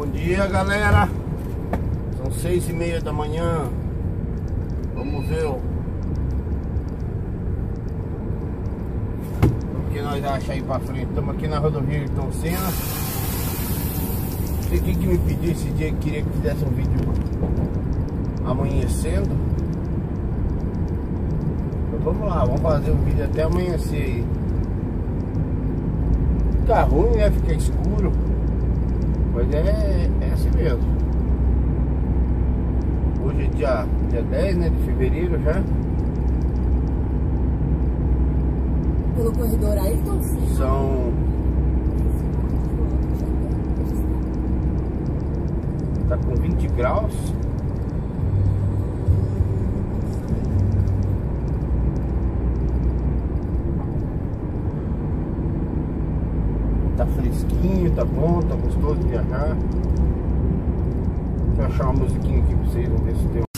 Bom dia galera. São seis e meia da manhã. Vamos ver o o que nós achamos aí pra frente. Estamos aqui na rodovia Ayrton Senna. Não sei que me pediu esse dia que queria que fizesse um vídeo amanhecendo. Então vamos lá, vamos fazer um vídeo até amanhecer aí. Tá ruim né, fica escuro mas é, é assim mesmo. Hoje é dia, dia 10 né, de fevereiro já. Pelo corredor Ayrton Senna. São. Tá com 20 graus. Fresquinho, tá bom, tá gostoso de viajar. Deixa eu achar uma musiquinha aqui pra vocês, vamos ver se tem.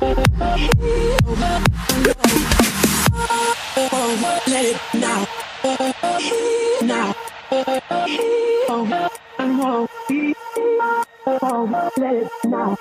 Let it now. Now. Let it now.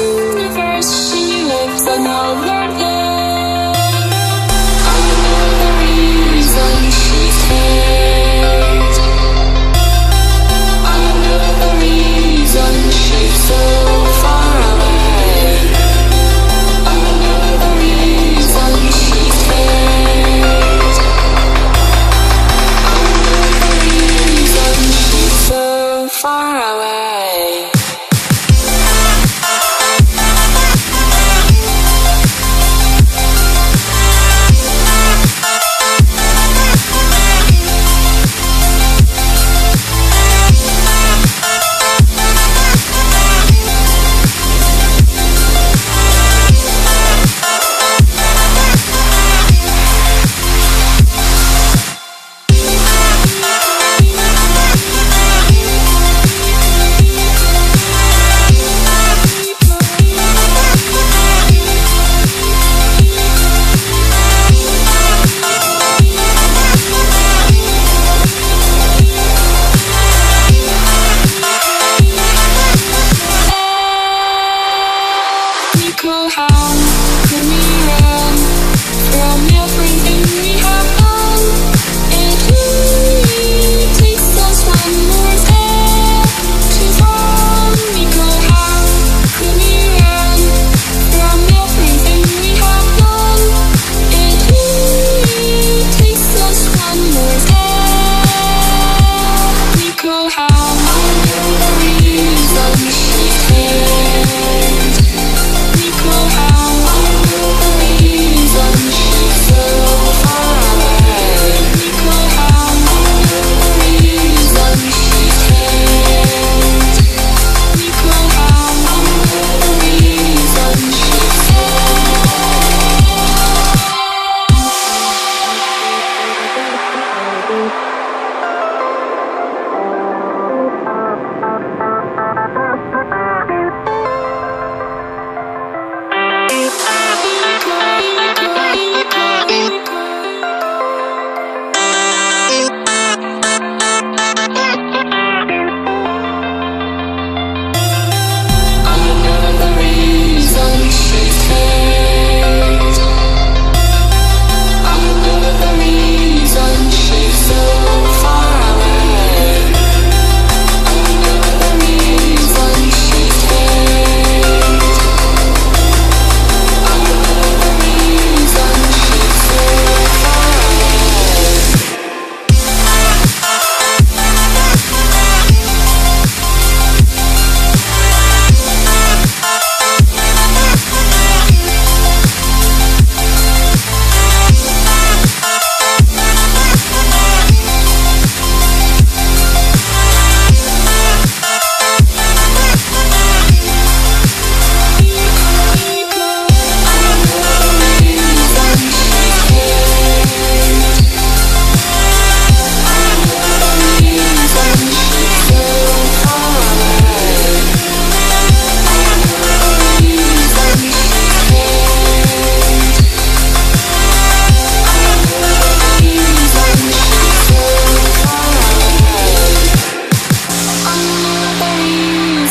universe, she lives another them.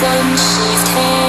sun, she's tan.